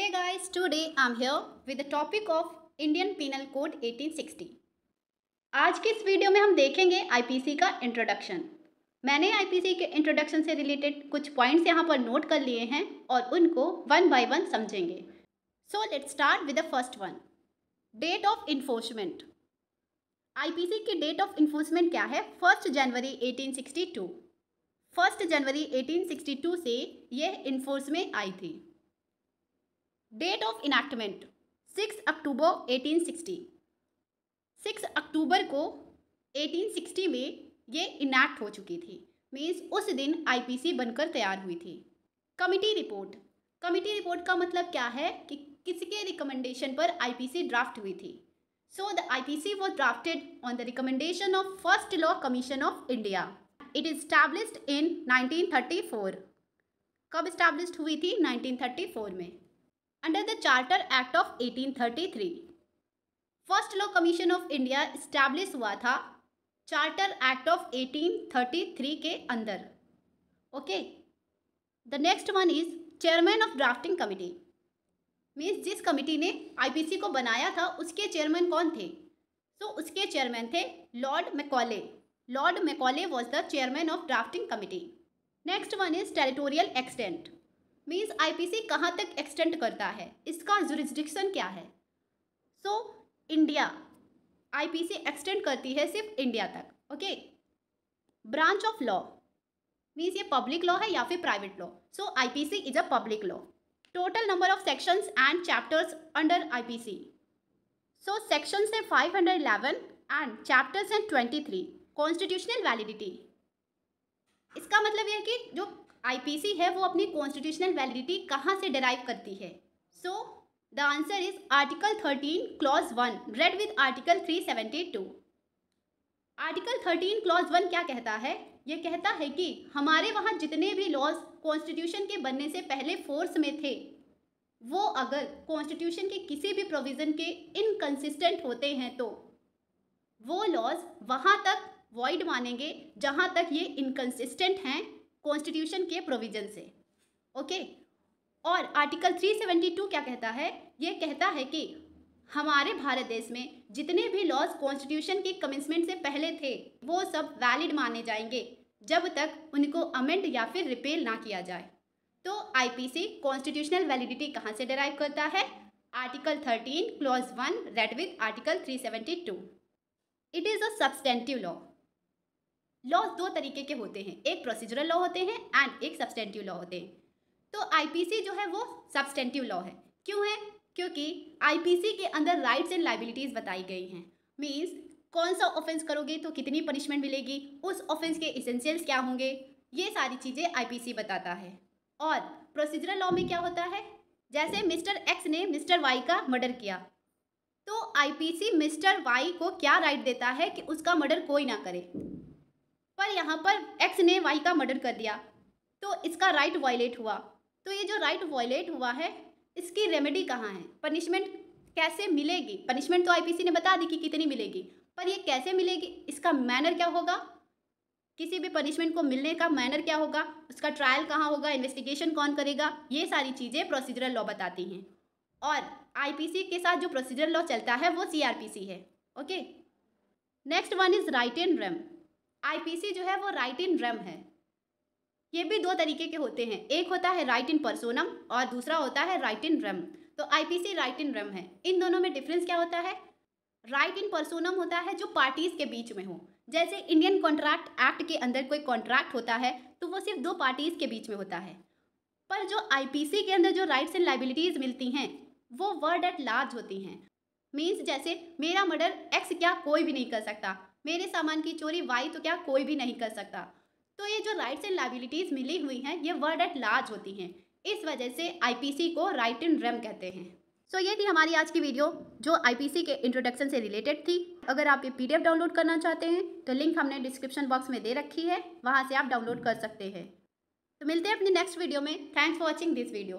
Hey guys, today I'm here with the topic of Indian Penal Code 1860. आज के इस video में हम देखेंगे आईपीसी का इंट्रोडक्शन मैंने आईपीसी के इंट्रोडक्शन से रिलेटेड कुछ पॉइंट्स यहाँ पर नोट कर लिए हैं और उनको वन बाय वन समझेंगे. So let start with the first one date of enforcement IPC की डेट ऑफ़ इन्फोर्समेंट क्या है? फ़र्स्ट जनवरी 1862 फ़र्स्ट जनवरी 1862 से यह इन्फोर्स में आई थी. Date of enactment six October 1860 six October को 1860 में ये इनैक्ट हो चुकी थी मीन्स उस दिन आईपीसी बनकर तैयार हुई थी। कमिटी रिपोर्ट कमिटी रिपोर्ट का मतलब क्या है कि किसके रिकमेंडेशन पर आईपीसी ड्राफ्ट हुई थी? So the IPC was drafted on the recommendation of first law commission of India it is established in 1934 कब स्टैब्लिश्ड हुई थी? 1934 में। Under the charter act of 1833 first law commission of India establish हुआ था charter act of 1833 के अंदर। Okay the next one is chairman of drafting committee means जिस committee ने आईपीसी को बनाया था उसके चेयरमैन कौन थे? So, उसके चेयरमैन थे lord Macaulay lord Macaulay was the chairman of drafting committee next one is territorial extent means IPC कहाँ तक एक्सटेंड करता है? इसका जुरिस्डिक्शन क्या है? सो इंडिया आईपीसी एक्सटेंड करती है सिर्फ़ इंडिया तक okay branch of law means ये पब्लिक लॉ है या फिर private law so IPC is a public law total number of sections and chapters under IPC so sections है 511 एंड चैप्टर्स हैं 23 कॉन्स्टिट्यूशनल वैलिडिटी इसका मतलब यह है कि जो आईपीसी है, वो अपनी कॉन्स्टिट्यूशनल वैलिडिटी कहाँ से डिराइव करती है? So the answer is article thirteen clause one read with article three seventy two article thirteen clause one क्या कहता है? ये कहता है कि हमारे वहाँ जितने भी लॉज कॉन्स्टिट्यूशन के बनने से पहले फोर्स में थे, वो अगर कॉन्स्टिट्यूशन के किसी भी प्रोविज़न के इनकन्सिस्टेंट होते हैं तो वो लॉज वहाँ तक वॉइड मानेंगे जहाँ तक ये इनकन्सिस्टेंट हैं कॉन्स्टिट्यूशन के प्रोविज़न से। ओके और आर्टिकल 372 क्या कहता है? ये कहता है कि हमारे भारत देश में जितने भी लॉज कॉन्स्टिट्यूशन के कमिंसमेंट से पहले थे, वो सब वैलिड माने जाएँगे जब तक उनको अमेंड या फिर रिपेल ना किया जाए। तो आईपीसी कॉन्स्टिट्यूशनल वैलिडिटी कहाँ से डिराइव करता है? Article 13 clause one read with article 372 it is a substantive law law दो तरीके के होते हैं। एक प्रोसीजरल लॉ होते हैं एंड एक सब्सटेंटिव लॉ होते हैं। तो आईपीसी जो है वो सब्सटेंटिव लॉ है। क्यों है? क्योंकि आईपीसी के अंदर राइट्स एंड लाइबिलिटीज़ बताई गई हैं। मीन्स कौन सा ऑफेंस करोगे तो कितनी पनिशमेंट मिलेगी, उस ऑफेंस के इसेंशियल्स क्या होंगे, ये सारी चीज़ें आईपीसी बताता है। और प्रोसीजरल लॉ में क्या होता है? जैसे मिस्टर एक्स ने मिस्टर वाई का मर्डर किया। तो आईपीसी मिस्टर वाई को क्या राइट देता है कि उसका मर्डर कोई ना करे? पर यहाँ पर एक्स ने वाई का मर्डर कर दिया। तो इसका राइट वायलेट हुआ। तो ये जो राइट वायलेट हुआ है, इसकी रेमेडी कहाँ है? पनिशमेंट कैसे मिलेगी? पनिशमेंट तो आईपीसी ने बता दी कि कितनी मिलेगी। पर ये कैसे मिलेगी? इसका मैनर क्या होगा? किसी भी पनिशमेंट को मिलने का मैनर क्या होगा? उसका ट्रायल कहाँ होगा? इन्वेस्टिगेशन कौन करेगा? ये सारी चीज़ें प्रोसीजरल लॉ बताती हैं। और आईपीसी के साथ जो प्रोसीजरल लॉ चलता है, वो सीआरपीसी है। Okay next one is right and rem IPC जो है वो राइट इन रेम है। ये भी दो तरीके के होते हैं। एक होता है राइट इन परसोनम और दूसरा होता है राइट इन रेम तो आईपीसी राइट इन रेम है। इन दोनों में डिफरेंस क्या होता है? राइट इन परसोनम होता है जो पार्टीज़ के बीच में हो। जैसे इंडियन कॉन्ट्रैक्ट एक्ट के अंदर कोई कॉन्ट्रैक्ट होता है तो वो सिर्फ़ दो पार्टीज़ के बीच में होता है। पर जो आईपीसी के अंदर जो राइट्स एंड लाइबिलिटीज मिलती हैं, वो वर्ड एट लार्ज होती हैं। मीन्स जैसे, मेरा मर्डर एक्स क्या कोई भी नहीं कर सकता। मेरे सामान की चोरी वाई तो क्या कोई भी नहीं कर सकता। तो ये जो राइट्स एंड लाइबिलिटीज़ मिली हुई हैं ये वर्ड एट लार्ज होती हैं। इस वजह से आईपीसी को राइट इन रेम कहते हैं। सो so, ये थी हमारी आज की वीडियो जो आईपीसी के इंट्रोडक्शन से रिलेटेड थी। अगर आप ये पीडीएफ डाउनलोड करना चाहते हैं तो लिंक हमने डिस्क्रिप्शन बॉक्स में दे रखी है। वहाँ से आप डाउनलोड कर सकते हैं। तो मिलते हैं अपने नेक्स्ट वीडियो में। Thanks for watching this video